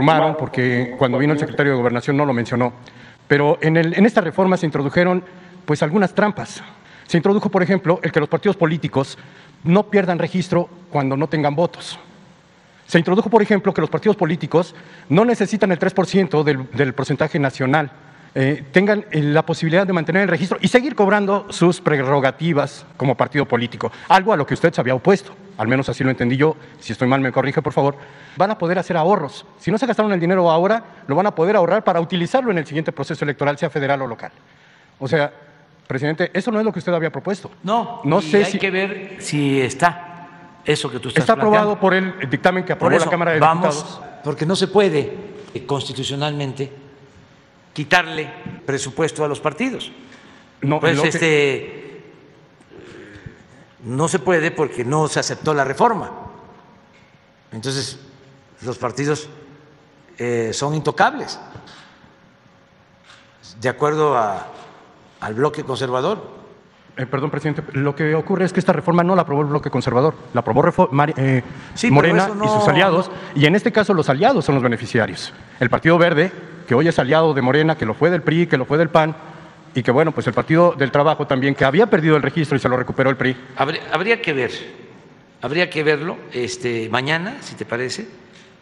informaron, porque cuando vino el secretario de Gobernación no lo mencionó, pero en, el, en esta reforma se introdujeron pues algunas trampas. Se introdujo, por ejemplo, el que los partidos políticos no pierdan registro cuando no tengan votos. Se introdujo, por ejemplo, que los partidos políticos no necesitan el 3% del, del porcentaje nacional eh, tengan eh, la posibilidad de mantener el registro y seguir cobrando sus prerrogativas como partido político, algo a lo que usted se había opuesto, al menos así lo entendí yo, si estoy mal me corrige por favor, van a poder hacer ahorros. Si no se gastaron el dinero ahora, lo van a poder ahorrar para utilizarlo en el siguiente proceso electoral, sea federal o local. O sea, presidente, eso no es lo que usted había propuesto. No, no sé hay que ver si está eso que tú estás Está aprobado por el dictamen que aprobó la Cámara de Diputados. Porque no se puede eh, constitucionalmente quitarle presupuesto a los partidos. No, pues este no se puede porque no se aceptó la reforma. Entonces, los partidos eh, son intocables, de acuerdo al bloque conservador. Eh, perdón, presidente, lo que ocurre es que esta reforma no la aprobó el bloque conservador, la aprobó eh, Morena y sus aliados, y en este caso los aliados son los beneficiarios. El Partido Verde que hoy es aliado de Morena, que lo fue del PRI, que lo fue del PAN, y que bueno, pues el Partido del Trabajo también, que había perdido el registro y se lo recuperó el PRI. Habría, que ver, habría que verlo este, mañana, si te parece,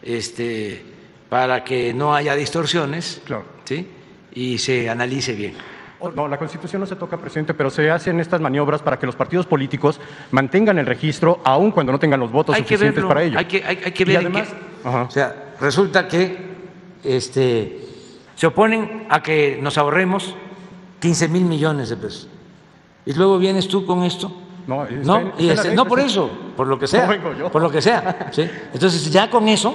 este, para que no haya distorsiones claro. ¿sí? y se analice bien. No, la Constitución no se toca, presidente, pero se hacen estas maniobras para que los partidos políticos mantengan el registro, aun cuando no tengan los votos suficientes para ello. Hay que, hay, que ver. además, o sea, resulta que este, se oponen a que nos ahorremos 15 mil millones de pesos. Y luego vienes tú con esto. No, no, este, no por eso, por lo que sea. Por lo que sea. ¿sí? Entonces, ya con eso,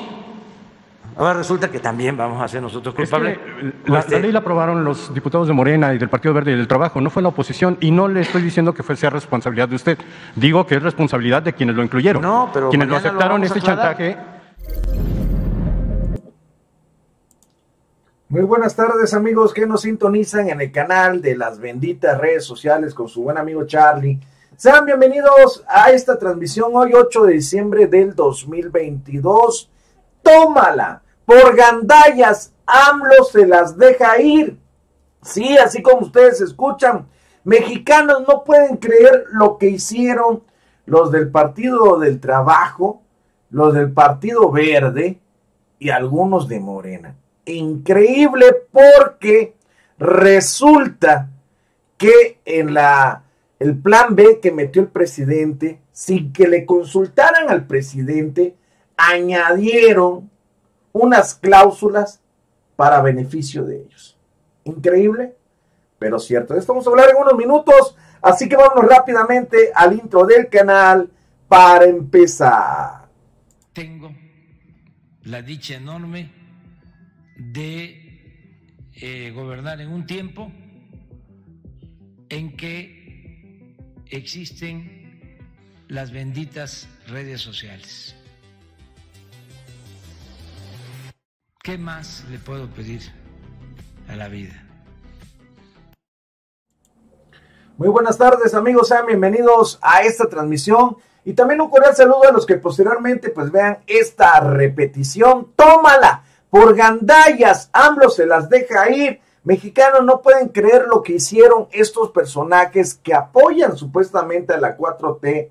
ahora resulta que también vamos a ser nosotros culpables. la, este ley la aprobaron los diputados de Morena y del Partido Verde y del Trabajo, no fue la oposición. Y no le estoy diciendo que fue, sea responsabilidad de usted. Digo que es responsabilidad de quienes lo incluyeron. No, pero. Quienes lo aceptaron este chantaje. Muy buenas tardes amigos que nos sintonizan en el canal de las benditas redes sociales con su buen amigo Charlie. Sean bienvenidos a esta transmisión hoy 8 de diciembre del 2022. Tómala por gandallas. AMLO se las deja ir. Sí, así como ustedes escuchan, mexicanos no pueden creer lo que hicieron los del Partido del Trabajo, los del Partido Verde y algunos de Morena increíble porque resulta que en la el plan B que metió el presidente, sin que le consultaran al presidente, añadieron unas cláusulas para beneficio de ellos. Increíble, pero cierto. esto vamos a hablar en unos minutos, así que vamos rápidamente al intro del canal para empezar. Tengo la dicha enorme de eh, gobernar en un tiempo en que existen las benditas redes sociales. ¿Qué más le puedo pedir a la vida? Muy buenas tardes amigos, sean bienvenidos a esta transmisión y también un cordial saludo a los que posteriormente pues vean esta repetición. Tómala por gandallas, AMLO se las deja ir. Mexicanos no pueden creer lo que hicieron estos personajes que apoyan supuestamente a la 4T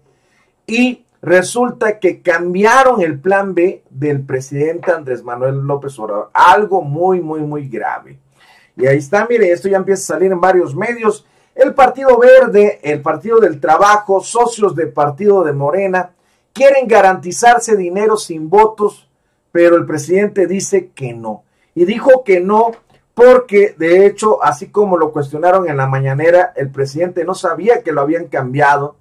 y resulta que cambiaron el plan B del presidente Andrés Manuel López Obrador. Algo muy, muy, muy grave. Y ahí está, mire, esto ya empieza a salir en varios medios. El Partido Verde, el Partido del Trabajo, socios del Partido de Morena, quieren garantizarse dinero sin votos pero el presidente dice que no. Y dijo que no porque de hecho, así como lo cuestionaron en la mañanera, el presidente no sabía que lo habían cambiado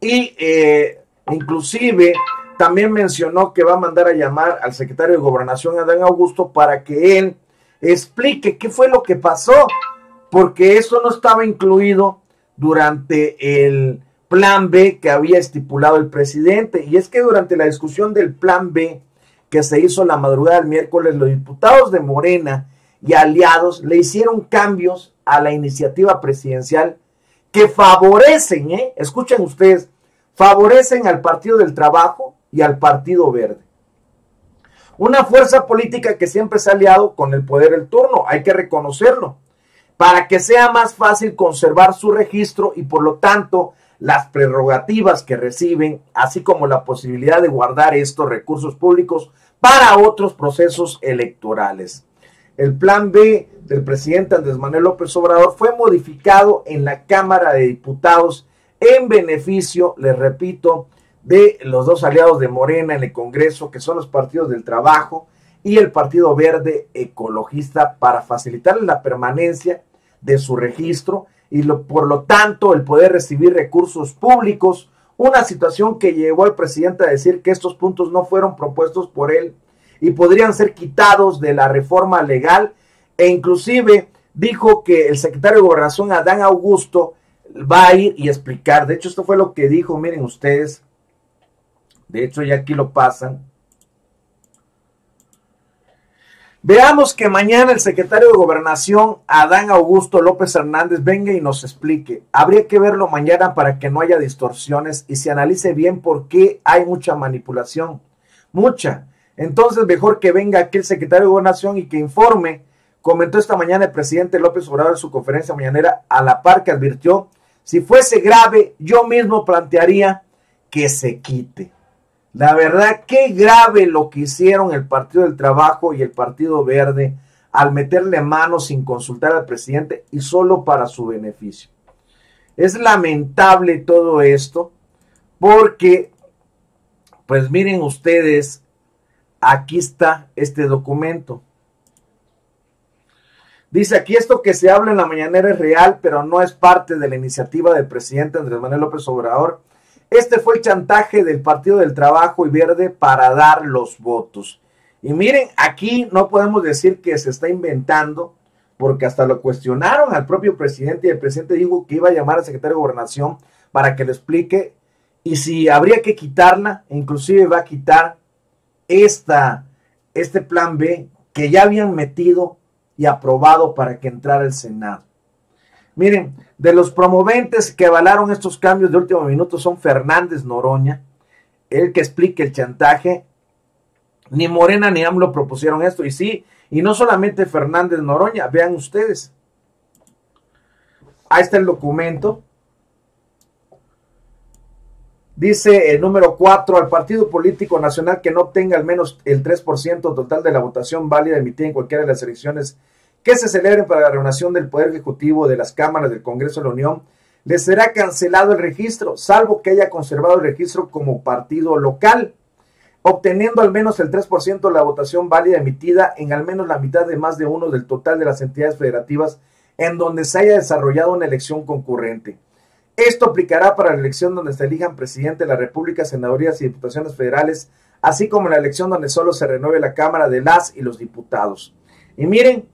y eh, inclusive también mencionó que va a mandar a llamar al secretario de gobernación, Adán Augusto, para que él explique qué fue lo que pasó, porque eso no estaba incluido durante el plan B que había estipulado el presidente. Y es que durante la discusión del plan B, que se hizo la madrugada del miércoles, los diputados de Morena y aliados le hicieron cambios a la iniciativa presidencial que favorecen, ¿eh? escuchen ustedes, favorecen al Partido del Trabajo y al Partido Verde. Una fuerza política que siempre se ha aliado con el poder del turno, hay que reconocerlo, para que sea más fácil conservar su registro y por lo tanto las prerrogativas que reciben, así como la posibilidad de guardar estos recursos públicos para otros procesos electorales. El plan B del presidente Andrés Manuel López Obrador fue modificado en la Cámara de Diputados en beneficio, les repito, de los dos aliados de Morena en el Congreso, que son los partidos del trabajo y el Partido Verde Ecologista, para facilitar la permanencia de su registro y por lo tanto el poder recibir recursos públicos, una situación que llevó al presidente a decir que estos puntos no fueron propuestos por él y podrían ser quitados de la reforma legal. E inclusive dijo que el secretario de Gobernación Adán Augusto va a ir y explicar, de hecho esto fue lo que dijo, miren ustedes, de hecho ya aquí lo pasan, Veamos que mañana el secretario de Gobernación, Adán Augusto López Hernández, venga y nos explique. Habría que verlo mañana para que no haya distorsiones y se analice bien por qué hay mucha manipulación. Mucha. Entonces, mejor que venga aquí el secretario de Gobernación y que informe. Comentó esta mañana el presidente López Obrador en su conferencia mañanera, a la par que advirtió, si fuese grave, yo mismo plantearía que se quite. La verdad, qué grave lo que hicieron el Partido del Trabajo y el Partido Verde al meterle mano sin consultar al presidente y solo para su beneficio. Es lamentable todo esto porque, pues miren ustedes, aquí está este documento. Dice aquí esto que se habla en la mañanera es real, pero no es parte de la iniciativa del presidente Andrés Manuel López Obrador este fue el chantaje del Partido del Trabajo y Verde para dar los votos. Y miren, aquí no podemos decir que se está inventando, porque hasta lo cuestionaron al propio presidente y el presidente dijo que iba a llamar al secretario de Gobernación para que le explique y si habría que quitarla, inclusive va a quitar esta, este plan B que ya habían metido y aprobado para que entrara el Senado. Miren, de los promoventes que avalaron estos cambios de último minuto son Fernández Noroña, el que explique el chantaje. Ni Morena ni AMLO propusieron esto. Y sí, y no solamente Fernández Noroña, vean ustedes. Ahí está el documento. Dice el número 4 al partido político nacional que no obtenga al menos el 3% total de la votación válida emitida en cualquiera de las elecciones que se celebren para la reunión del Poder Ejecutivo de las cámaras del Congreso de la Unión, le será cancelado el registro, salvo que haya conservado el registro como partido local, obteniendo al menos el 3% de la votación válida emitida en al menos la mitad de más de uno del total de las entidades federativas en donde se haya desarrollado una elección concurrente. Esto aplicará para la elección donde se elijan presidente de la República, senadurías y diputaciones federales, así como la elección donde solo se renueve la Cámara de las y los diputados. Y miren,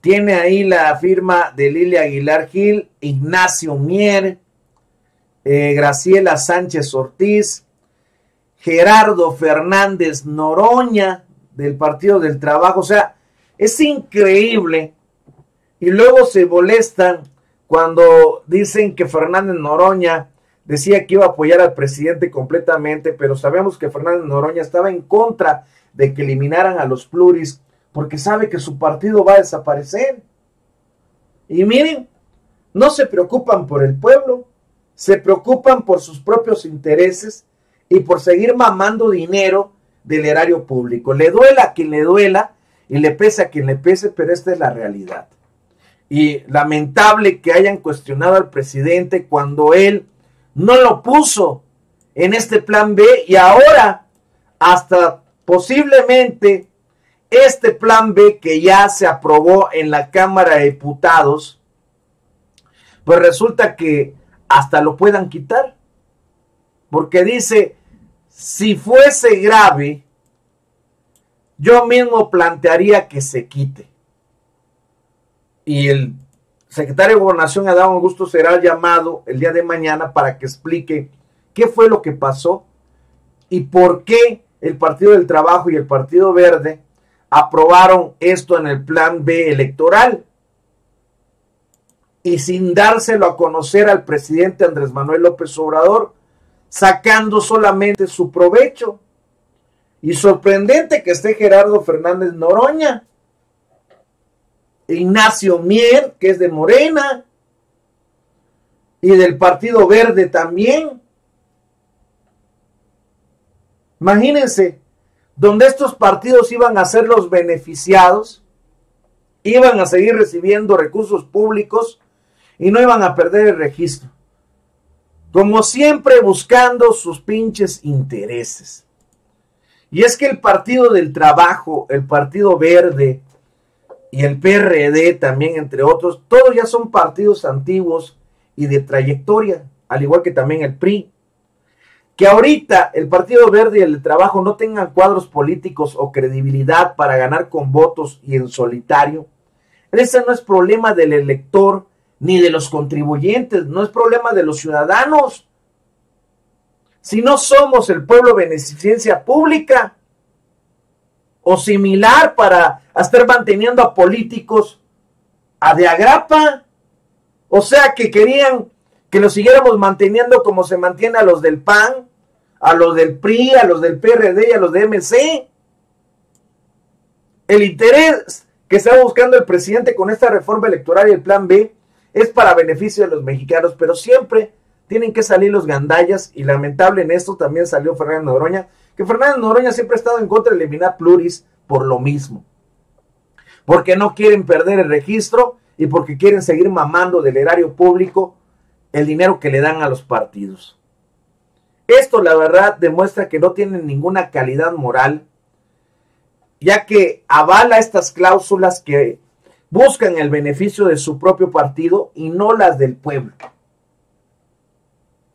tiene ahí la firma de Lilia Aguilar Gil, Ignacio Mier, eh, Graciela Sánchez Ortiz, Gerardo Fernández Noroña del Partido del Trabajo. O sea, es increíble. Y luego se molestan cuando dicen que Fernández Noroña decía que iba a apoyar al presidente completamente, pero sabemos que Fernández Noroña estaba en contra de que eliminaran a los pluris porque sabe que su partido va a desaparecer. Y miren, no se preocupan por el pueblo, se preocupan por sus propios intereses y por seguir mamando dinero del erario público. Le duela a quien le duela y le pese a quien le pese, pero esta es la realidad. Y lamentable que hayan cuestionado al presidente cuando él no lo puso en este plan B y ahora hasta posiblemente este plan B que ya se aprobó en la Cámara de Diputados, pues resulta que hasta lo puedan quitar. Porque dice, si fuese grave, yo mismo plantearía que se quite. Y el secretario de Gobernación, Adán Augusto, será llamado el día de mañana para que explique qué fue lo que pasó y por qué el Partido del Trabajo y el Partido Verde aprobaron esto en el plan B electoral y sin dárselo a conocer al presidente Andrés Manuel López Obrador, sacando solamente su provecho. Y sorprendente que esté Gerardo Fernández Noroña. Ignacio Mier, que es de Morena. Y del Partido Verde también. Imagínense, donde estos partidos iban a ser los beneficiados, iban a seguir recibiendo recursos públicos y no iban a perder el registro. Como siempre buscando sus pinches intereses. Y es que el Partido del Trabajo, el Partido Verde y el PRD también, entre otros, todos ya son partidos antiguos y de trayectoria, al igual que también el PRI. Que ahorita el Partido Verde y el Trabajo no tengan cuadros políticos o credibilidad para ganar con votos y en solitario, ese no es problema del elector ni de los contribuyentes, no es problema de los ciudadanos. Si no somos el pueblo beneficencia pública o similar para estar manteniendo a políticos a de agrapa, o sea que querían que lo siguiéramos manteniendo como se mantiene a los del PAN, a los del PRI, a los del PRD y a los de MC. El interés que está buscando el presidente con esta reforma electoral y el plan B es para beneficio de los mexicanos, pero siempre tienen que salir los gandallas y lamentable en esto también salió Fernando Noroña, que Fernando Noroña siempre ha estado en contra de eliminar pluris por lo mismo. Porque no quieren perder el registro y porque quieren seguir mamando del erario público el dinero que le dan a los partidos. Esto la verdad demuestra que no tienen ninguna calidad moral, ya que avala estas cláusulas que buscan el beneficio de su propio partido y no las del pueblo.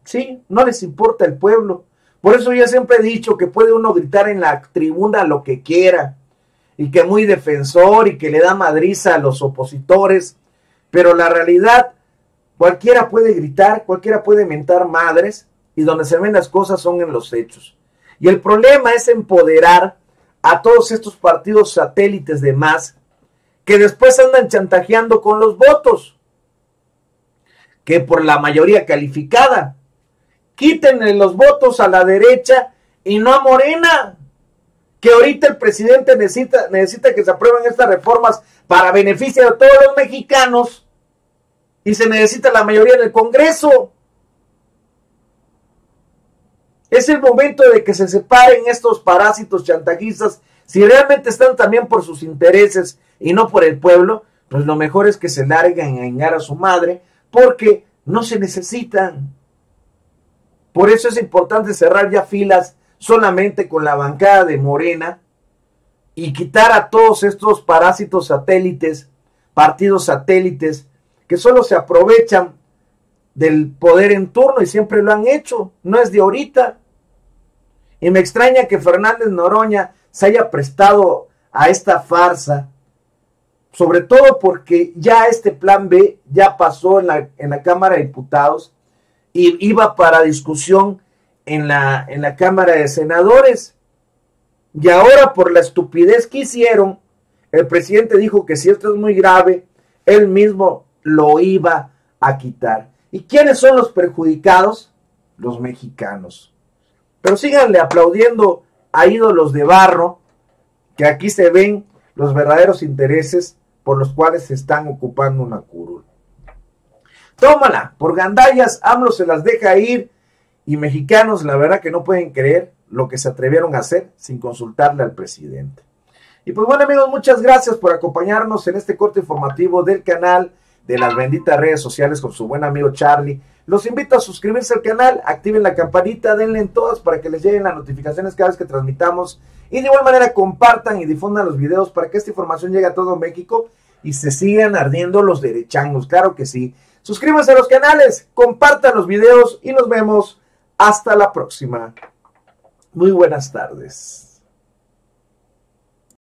Sí, no les importa el pueblo. Por eso yo siempre he dicho que puede uno gritar en la tribuna lo que quiera y que muy defensor y que le da madriza a los opositores, pero la realidad, cualquiera puede gritar, cualquiera puede mentar madres y donde se ven las cosas son en los hechos. Y el problema es empoderar a todos estos partidos satélites de más que después andan chantajeando con los votos, que por la mayoría calificada, quítenle los votos a la derecha y no a Morena, que ahorita el presidente necesita, necesita que se aprueben estas reformas para beneficio de todos los mexicanos y se necesita la mayoría en el Congreso. Es el momento de que se separen estos parásitos chantajistas si realmente están también por sus intereses y no por el pueblo, pues lo mejor es que se larguen a engañar a su madre porque no se necesitan. Por eso es importante cerrar ya filas solamente con la bancada de Morena y quitar a todos estos parásitos satélites, partidos satélites, que solo se aprovechan del poder en turno y siempre lo han hecho, no es de ahorita. Y me extraña que Fernández Noroña se haya prestado a esta farsa, sobre todo porque ya este plan B ya pasó en la, en la Cámara de Diputados y iba para discusión en la, en la Cámara de Senadores. Y ahora por la estupidez que hicieron, el presidente dijo que si esto es muy grave, él mismo lo iba a quitar. ¿Y quiénes son los perjudicados? Los mexicanos. Pero síganle aplaudiendo a ídolos de barro, que aquí se ven los verdaderos intereses por los cuales se están ocupando una curul. Tómala, por gandallas, AMLO se las deja ir y mexicanos la verdad que no pueden creer lo que se atrevieron a hacer sin consultarle al presidente. Y pues bueno amigos, muchas gracias por acompañarnos en este corte informativo del canal de las benditas redes sociales con su buen amigo Charlie. Los invito a suscribirse al canal, activen la campanita, denle en todas para que les lleguen las notificaciones cada vez que transmitamos. Y de igual manera compartan y difundan los videos para que esta información llegue a todo México y se sigan ardiendo los derechangos, claro que sí. Suscríbanse a los canales, compartan los videos y nos vemos hasta la próxima. Muy buenas tardes.